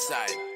Side.